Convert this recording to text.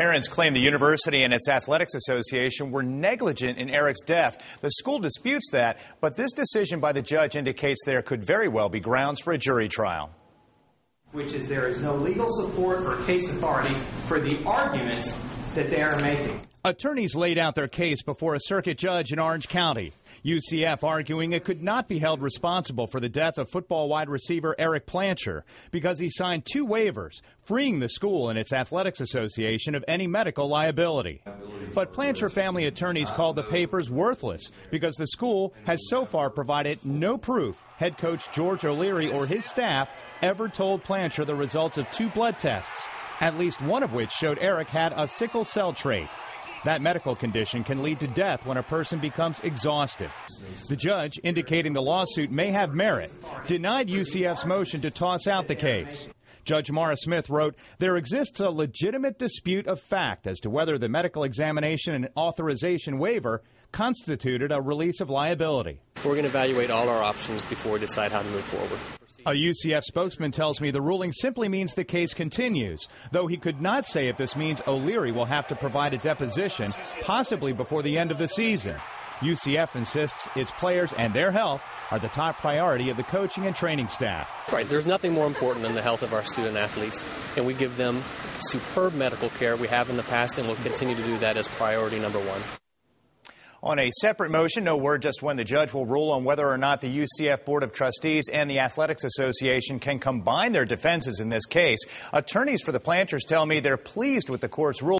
Parents claim the university and its athletics association were negligent in Eric's death. The school disputes that, but this decision by the judge indicates there could very well be grounds for a jury trial. Which is there is no legal support or case authority for the arguments that they are making. Attorneys laid out their case before a circuit judge in Orange County. UCF arguing it could not be held responsible for the death of football wide receiver Eric Plancher because he signed two waivers freeing the school and its athletics association of any medical liability. But Plancher family attorneys called the papers worthless because the school has so far provided no proof head coach George O'Leary or his staff ever told Plancher the results of two blood tests, at least one of which showed Eric had a sickle cell trait. That medical condition can lead to death when a person becomes exhausted. The judge, indicating the lawsuit may have merit, denied UCF's motion to toss out the case. Judge Mara Smith wrote, There exists a legitimate dispute of fact as to whether the medical examination and authorization waiver constituted a release of liability. We're going to evaluate all our options before we decide how to move forward. A UCF spokesman tells me the ruling simply means the case continues, though he could not say if this means O'Leary will have to provide a deposition, possibly before the end of the season. UCF insists its players and their health are the top priority of the coaching and training staff. Right. There's nothing more important than the health of our student athletes, and we give them superb medical care. We have in the past, and we'll continue to do that as priority number one. On a separate motion, no word just when the judge will rule on whether or not the UCF Board of Trustees and the Athletics Association can combine their defenses in this case. Attorneys for the Planchers tell me they're pleased with the court's ruling.